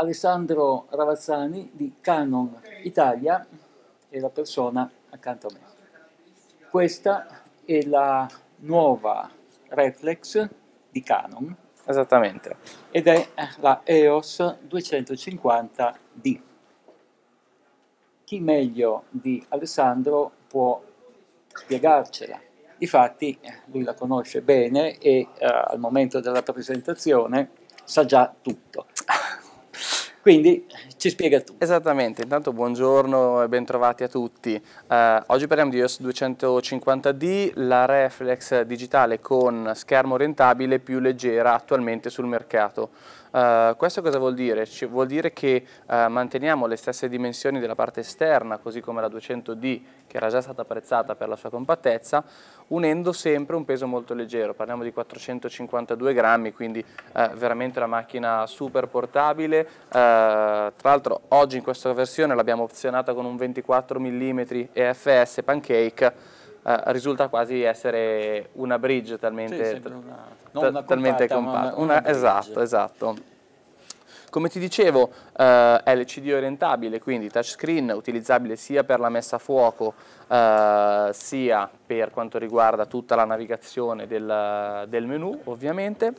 Alessandro Ravazzani di Canon Italia è la persona accanto a me. Questa è la nuova reflex di Canon. Esattamente. Ed è la EOS 250D. Chi meglio di Alessandro può spiegarcela? Difatti lui la conosce bene e uh, al momento della presentazione sa già tutto. Quindi ci spiega tu. Esattamente, intanto buongiorno e bentrovati a tutti. Uh, oggi parliamo di iOS 250D, la reflex digitale con schermo orientabile più leggera attualmente sul mercato. Uh, questo cosa vuol dire? Ci vuol dire che uh, manteniamo le stesse dimensioni della parte esterna, così come la 200D, che era già stata apprezzata per la sua compattezza, unendo sempre un peso molto leggero, parliamo di 452 grammi, quindi uh, veramente una macchina super portabile. Tra l'altro oggi in questa versione l'abbiamo opzionata con un 24 mm EFS Pancake, Uh, risulta quasi essere una bridge talmente, sì, una, una talmente compatta. Una, una esatto, esatto. Come ti dicevo, è LCD orientabile, quindi touchscreen utilizzabile sia per la messa a fuoco uh, sia per quanto riguarda tutta la navigazione del, del menu, ovviamente.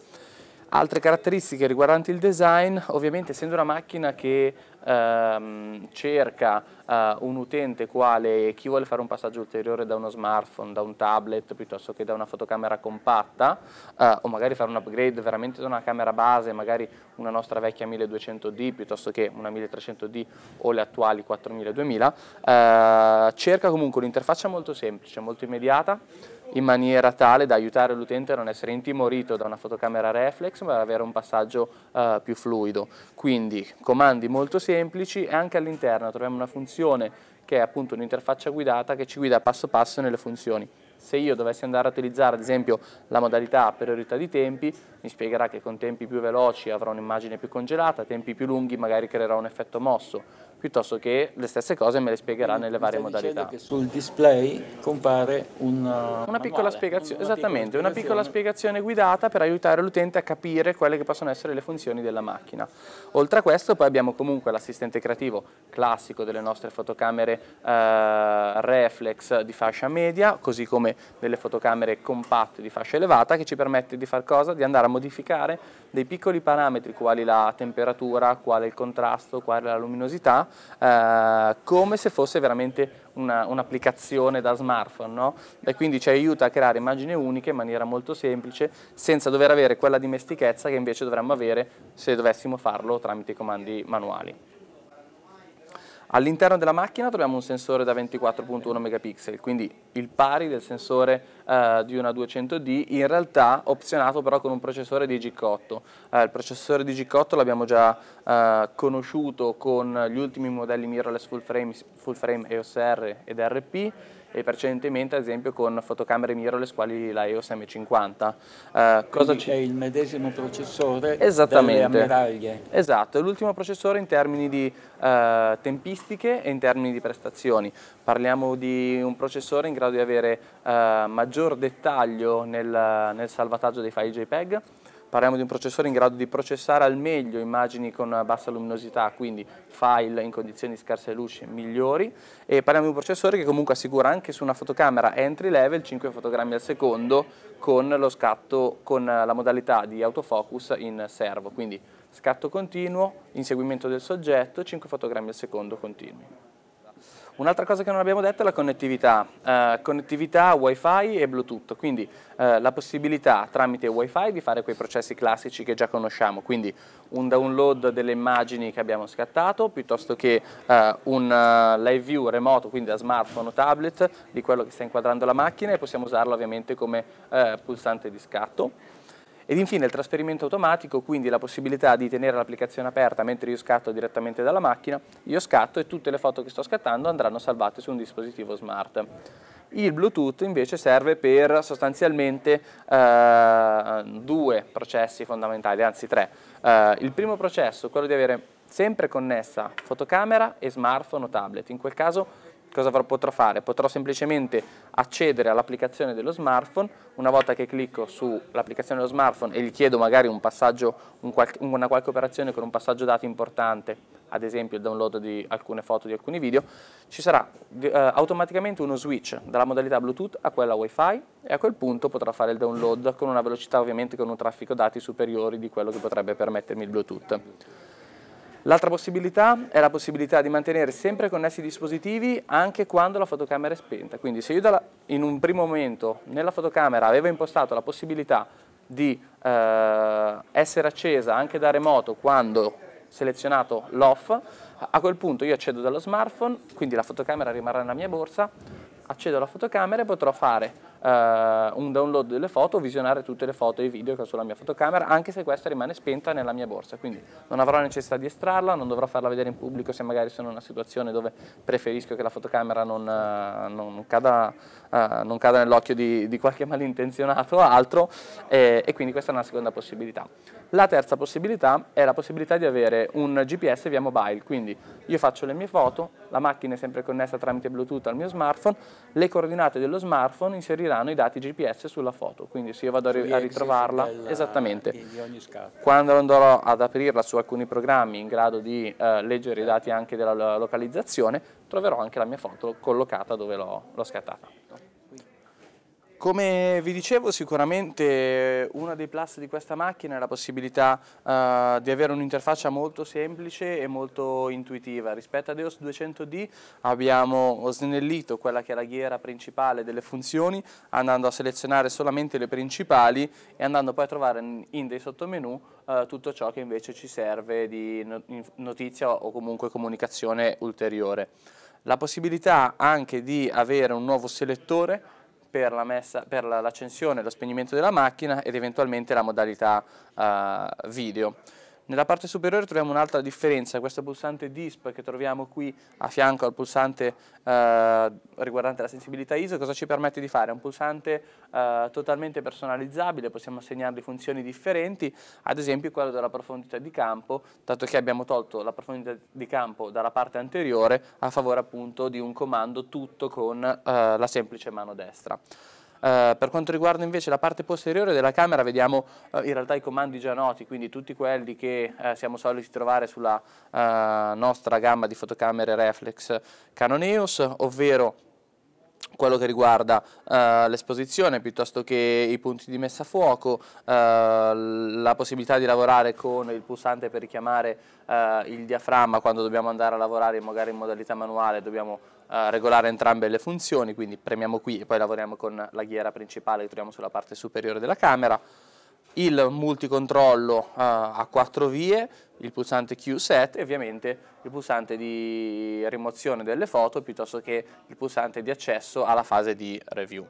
Altre caratteristiche riguardanti il design, ovviamente essendo una macchina che ehm, cerca eh, un utente quale chi vuole fare un passaggio ulteriore da uno smartphone, da un tablet piuttosto che da una fotocamera compatta eh, o magari fare un upgrade veramente da una camera base, magari una nostra vecchia 1200D piuttosto che una 1300D o le attuali 4000-2000, eh, cerca comunque un'interfaccia molto semplice, molto immediata, in maniera tale da aiutare l'utente a non essere intimorito da una fotocamera reflex ma ad avere un passaggio uh, più fluido. Quindi comandi molto semplici e anche all'interno troviamo una funzione che è appunto un'interfaccia guidata che ci guida passo passo nelle funzioni. Se io dovessi andare a utilizzare ad esempio la modalità priorità di tempi, mi spiegherà che con tempi più veloci avrò un'immagine più congelata, tempi più lunghi magari creerò un effetto mosso, piuttosto che le stesse cose me le spiegherà nelle varie modalità. sul display compare un uh, una piccola spiegazione, una esattamente, piccola una piccola spiegazione guidata per aiutare l'utente a capire quelle che possono essere le funzioni della macchina. Oltre a questo poi abbiamo comunque l'assistente creativo classico delle nostre fotocamere eh, reflex di fascia media, così come delle fotocamere compatte di fascia elevata che ci permette di far cosa? Di andare a modificare dei piccoli parametri quali la temperatura, quale il contrasto, quale la luminosità, eh, come se fosse veramente un'applicazione un da smartphone no? e quindi ci aiuta a creare immagini uniche in maniera molto semplice senza dover avere quella dimestichezza che invece dovremmo avere se dovessimo farlo tramite i comandi manuali. All'interno della macchina troviamo un sensore da 24.1 megapixel, quindi il pari del sensore eh, di una 200D, in realtà opzionato però con un processore di G8. Eh, il processore di G8 l'abbiamo già eh, conosciuto con gli ultimi modelli mirrorless full frame, full frame EOS R ed RP, e precedentemente ad esempio con fotocamere mirrorless quali la EOS M50. Uh, cosa è il medesimo processore delle ammiraglie. Esatto, è l'ultimo processore in termini di uh, tempistiche e in termini di prestazioni. Parliamo di un processore in grado di avere uh, maggior dettaglio nel, nel salvataggio dei file JPEG, Parliamo di un processore in grado di processare al meglio immagini con bassa luminosità, quindi file in condizioni di scarsa luce migliori e parliamo di un processore che comunque assicura anche su una fotocamera entry level 5 fotogrammi al secondo con lo scatto con la modalità di autofocus in servo, quindi scatto continuo, inseguimento del soggetto, 5 fotogrammi al secondo continui. Un'altra cosa che non abbiamo detto è la connettività, eh, connettività Wi-Fi e Bluetooth, quindi eh, la possibilità tramite Wi-Fi di fare quei processi classici che già conosciamo, quindi un download delle immagini che abbiamo scattato, piuttosto che eh, un uh, live view remoto, quindi da smartphone o tablet, di quello che sta inquadrando la macchina e possiamo usarlo ovviamente come eh, pulsante di scatto. Ed infine il trasferimento automatico, quindi la possibilità di tenere l'applicazione aperta mentre io scatto direttamente dalla macchina, io scatto e tutte le foto che sto scattando andranno salvate su un dispositivo smart. Il Bluetooth invece serve per sostanzialmente eh, due processi fondamentali, anzi tre. Eh, il primo processo quello di avere sempre connessa fotocamera e smartphone o tablet. In quel caso cosa potrò fare? Potrò semplicemente accedere all'applicazione dello smartphone, una volta che clicco sull'applicazione dello smartphone e gli chiedo magari un un qual una qualche operazione con un passaggio dati importante, ad esempio il download di alcune foto, di alcuni video, ci sarà eh, automaticamente uno switch dalla modalità Bluetooth a quella Wi-Fi e a quel punto potrò fare il download con una velocità ovviamente con un traffico dati superiori di quello che potrebbe permettermi il Bluetooth. L'altra possibilità è la possibilità di mantenere sempre connessi i dispositivi anche quando la fotocamera è spenta, quindi se io dalla, in un primo momento nella fotocamera avevo impostato la possibilità di eh, essere accesa anche da remoto quando selezionato l'off, a quel punto io accedo dallo smartphone, quindi la fotocamera rimarrà nella mia borsa, accedo alla fotocamera e potrò fare un download delle foto, visionare tutte le foto e i video che ho sulla mia fotocamera, anche se questa rimane spenta nella mia borsa, quindi non avrò necessità di estrarla, non dovrò farla vedere in pubblico se magari sono in una situazione dove preferisco che la fotocamera non, uh, non cada, uh, cada nell'occhio di, di, qualche malintenzionato o altro, e, e quindi questa è una seconda possibilità. La terza possibilità è la possibilità di avere un GPS via mobile, quindi io faccio le mie foto, la macchina è sempre connessa tramite Bluetooth al mio smartphone, le coordinate dello smartphone inseriranno i dati GPS sulla foto, quindi se io vado a, ri a ritrovarla, esattamente, quando andrò ad aprirla su alcuni programmi in grado di eh, leggere i dati anche della localizzazione, troverò anche la mia foto collocata dove l'ho scattata. Come vi dicevo sicuramente uno dei plus di questa macchina è la possibilità uh, di avere un'interfaccia molto semplice e molto intuitiva. Rispetto ad EOS 200D abbiamo snellito quella che è la ghiera principale delle funzioni andando a selezionare solamente le principali e andando poi a trovare in dei sottomenu uh, tutto ciò che invece ci serve di notizia o comunque comunicazione ulteriore. La possibilità anche di avere un nuovo selettore per, l'accensione e lo spegnimento della macchina ed eventualmente la modalità uh, video. Nella parte superiore troviamo un'altra differenza, questo pulsante DISP che troviamo qui a fianco al pulsante eh, riguardante la sensibilità ISO, cosa ci permette di fare? È un pulsante eh, totalmente personalizzabile, possiamo assegnargli funzioni differenti, ad esempio quello della profondità di campo, dato che abbiamo tolto la profondità di campo dalla parte anteriore a favore appunto di un comando tutto con eh, la semplice mano destra. Uh, per quanto riguarda invece la parte posteriore della camera vediamo uh, in realtà i comandi già noti, quindi tutti quelli che uh, siamo soliti trovare sulla nostra gamma di fotocamere reflex Canon EOS, ovvero quello che riguarda uh, l'esposizione piuttosto che i punti di messa a fuoco, uh, la possibilità di lavorare con il pulsante per richiamare uh, il diaframma quando dobbiamo andare a lavorare magari in modalità manuale, dobbiamo regolare entrambe le funzioni, quindi premiamo qui e poi lavoriamo con la ghiera principale che troviamo sulla parte superiore della camera il multicontrollo uh, a quattro vie, il pulsante Q7 e ovviamente il pulsante di rimozione delle foto piuttosto che il pulsante di accesso alla fase di review.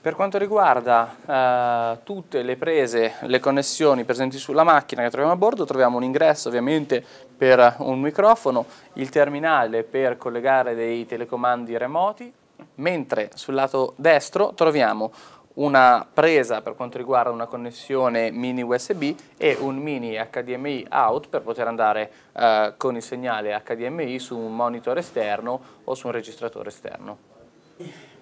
Per quanto riguarda uh, tutte le prese, le connessioni presenti sulla macchina che troviamo a bordo, troviamo un ingresso ovviamente per un microfono, il terminale per collegare dei telecomandi remoti, mentre sul lato destro troviamo una presa per quanto riguarda una connessione mini USB e un mini HDMI out per poter andare eh, con il segnale HDMI su un monitor esterno o su un registratore esterno.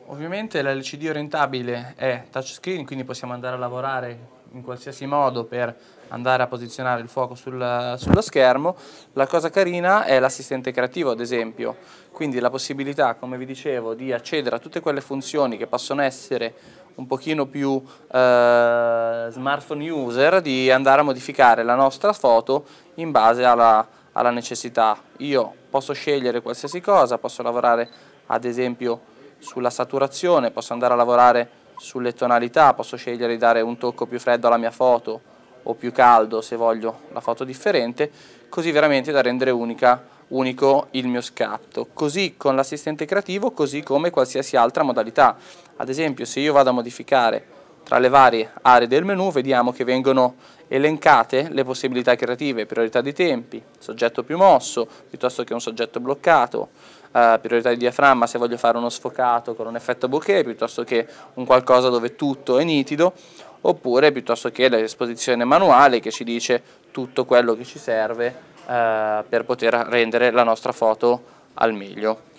Ovviamente l'LCD orientabile è touchscreen, quindi possiamo andare a lavorare in qualsiasi modo per andare a posizionare il fuoco sul, sullo schermo. La cosa carina è l'assistente creativo, ad esempio, quindi la possibilità, come vi dicevo, di accedere a tutte quelle funzioni che possono essere un pochino più eh, smartphone user di andare a modificare la nostra foto in base alla, alla necessità. Io posso scegliere qualsiasi cosa, posso lavorare ad esempio sulla saturazione, posso andare a lavorare sulle tonalità, posso scegliere di dare un tocco più freddo alla mia foto o più caldo se voglio la foto differente, così veramente da rendere unica unico il mio scatto, così con l'assistente creativo, così come qualsiasi altra modalità. Ad esempio se io vado a modificare tra le varie aree del menu vediamo che vengono elencate le possibilità creative, priorità di tempi, soggetto più mosso piuttosto che un soggetto bloccato, eh, priorità di diaframma se voglio fare uno sfocato con un effetto bokeh piuttosto che un qualcosa dove tutto è nitido oppure piuttosto che l'esposizione manuale che ci dice tutto quello che ci serve eh, per poter rendere la nostra foto al meglio.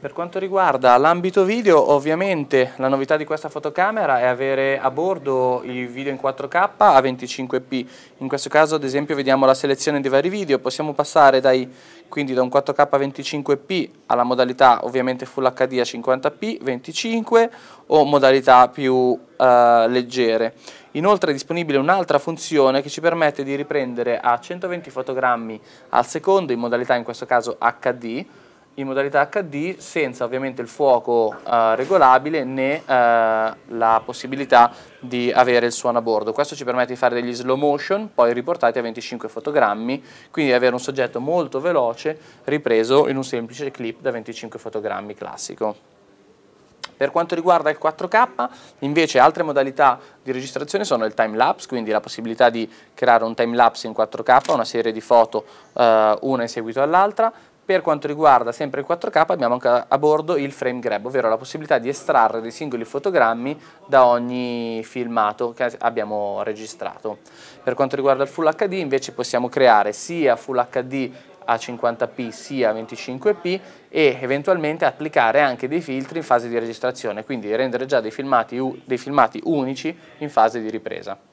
Per quanto riguarda l'ambito video, ovviamente la novità di questa fotocamera è avere a bordo i video in 4K a 25p. In questo caso ad esempio vediamo la selezione dei vari video, possiamo passare dai, quindi da un 4K a 25p alla modalità ovviamente Full HD a 50p, 25 o modalità più uh, leggere. Inoltre è disponibile un'altra funzione che ci permette di riprendere a 120 fotogrammi al secondo in modalità in questo caso HD in modalità HD senza ovviamente il fuoco uh, regolabile né uh, la possibilità di avere il suono a bordo. Questo ci permette di fare degli slow motion poi riportati a 25 fotogrammi, quindi avere un soggetto molto veloce ripreso in un semplice clip da 25 fotogrammi classico. Per quanto riguarda il 4K, invece altre modalità di registrazione sono il time lapse, quindi la possibilità di creare un time lapse in 4K, una serie di foto uh, una in seguito all'altra, per quanto riguarda sempre il 4K abbiamo anche a bordo il frame grab, ovvero la possibilità di estrarre dei singoli fotogrammi da ogni filmato che abbiamo registrato. Per quanto riguarda il Full HD invece possiamo creare sia Full HD a 50p sia a 25p e eventualmente applicare anche dei filtri in fase di registrazione, quindi rendere già dei filmati, dei filmati unici in fase di ripresa.